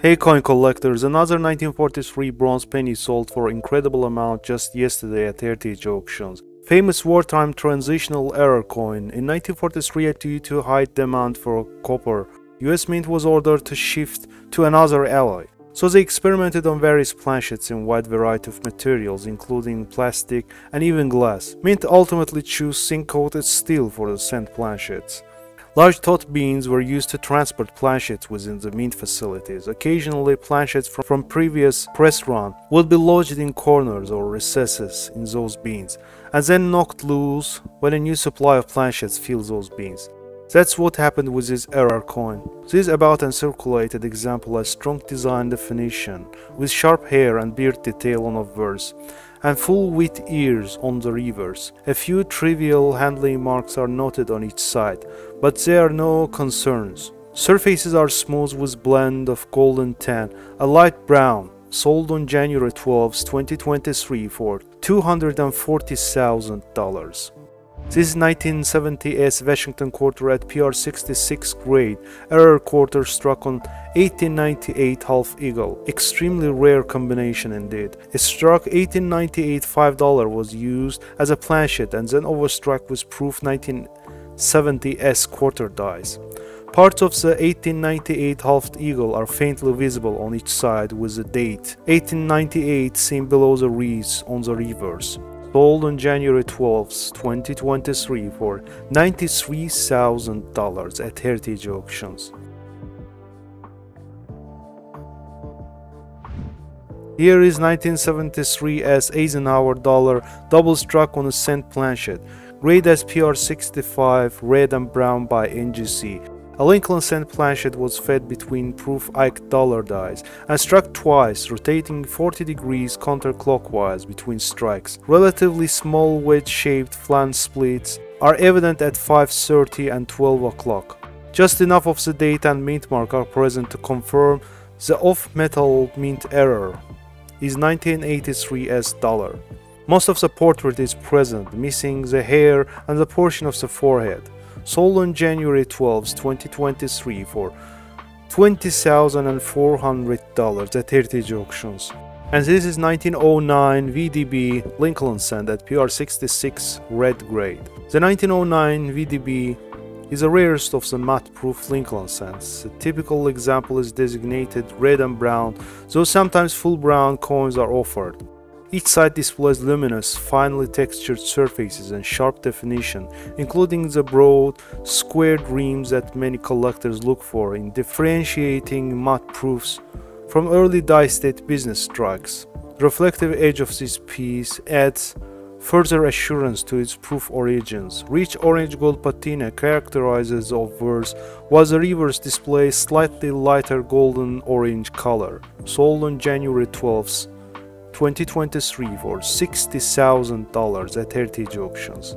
Hey coin collectors, another 1943 bronze penny sold for incredible amount just yesterday at Heritage Auctions. Famous wartime transitional error coin. In 1943 due to high demand for copper, US Mint was ordered to shift to another alloy. So they experimented on various planchets in wide variety of materials including plastic and even glass. Mint ultimately chose zinc coated steel for the cent planchets. Large tote bins were used to transport planchets within the mint facilities. Occasionally, planchets from, from previous press run would be lodged in corners or recesses in those bins, and then knocked loose when a new supply of planchets filled those bins. That's what happened with this error coin. This about uncirculated example has strong design definition, with sharp hair and beard detail on obverse, and full wheat ears on the reverse. A few trivial handling marks are noted on each side, but there are no concerns. Surfaces are smooth with blend of golden tan, a light brown, sold on January 12, 2023 for $240,000. This is 1970s Washington quarter at PR66 grade, error quarter struck on 1898 half eagle, extremely rare combination indeed. A struck 1898 $5 was used as a planchet and then overstruck with proof 1970s quarter dies. Parts of the 1898 half eagle are faintly visible on each side with the date 1898 seen below the wreaths on the reverse sold on January 12, 2023 for $93,000 at Heritage Auctions. Here is 1973 S Eisenhower dollar double struck on a cent planchet, grade as PR65 red and brown by NGC, a Lincoln cent planchet was fed between proof Ike dollar dies and struck twice, rotating 40 degrees counterclockwise between strikes. Relatively small wedge-shaped flange splits are evident at 5.30 and 12 o'clock. Just enough of the date and mint mark are present to confirm the off-metal mint error is 1983 S dollar. Most of the portrait is present, missing the hair and the portion of the forehead sold on January 12, 2023 for $20,400 at Heritage Auctions. And this is 1909 VDB Lincoln Cent at PR66 red grade. The 1909 VDB is the rarest of the matte-proof Lincoln cents. A typical example is designated red and brown, though sometimes full brown coins are offered. Each side displays luminous, finely textured surfaces and sharp definition, including the broad, squared rims that many collectors look for in differentiating matte proofs from early die-state business strikes. The reflective edge of this piece adds further assurance to its proof origins. Rich orange gold patina characterizes the obverse, while the reverse displays slightly lighter golden orange color. Sold on January 12th, 2023 for $60,000 at Heritage Auctions.